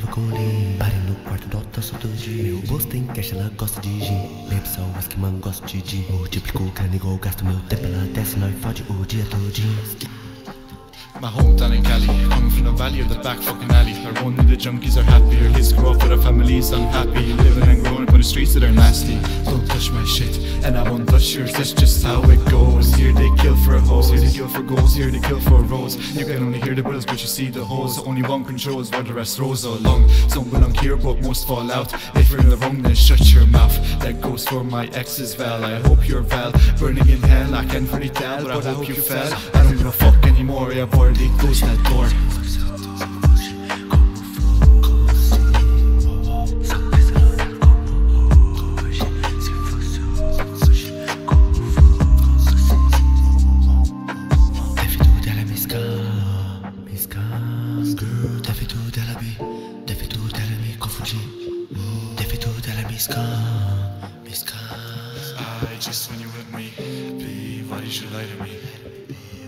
com lean Parei no quarto do todo dia Meu bolso tem cash, ela gosta de gin whisky, mano, gosto de gin Multiplico o igual gasto meu tempo Ela desce, nós fode o dia todinho My hometown in Cali, coming from the valley of the back fucking alley. I run the junkies are happier. His grow up with a family's unhappy. Living and growing up on the streets that are nasty. Don't touch my shit, and I won't touch yours. That's just how it goes. Here they kill here they kill for roads. You can only hear the bells, but you see the holes. Only one controls while the rest rolls along. Some belong here, but most fall out. If you're in the wrong, then shut your mouth. That goes for my ex as well. I hope you're well, burning in hell. I can't really tell, but I hope you fell. I don't give a fuck anymore. Yeah, barely close that door. miscast Davido della B, Davido della mi confugi Davido della miscast, miscast I just want you with me, be what you should lie to me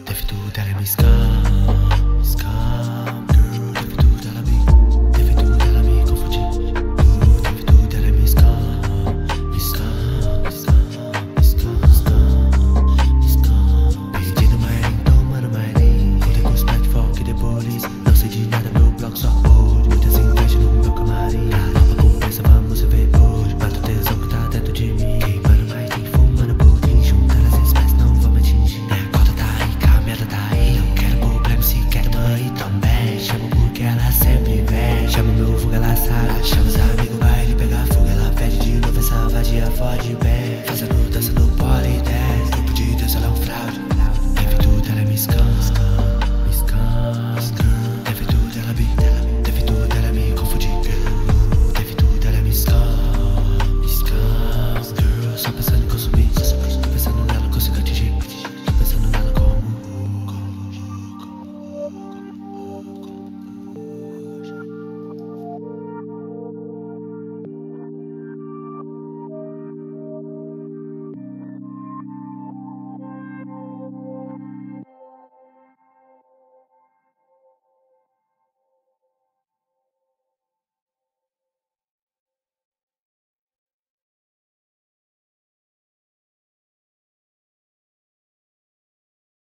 T'as fait tout Davido della miscast always come.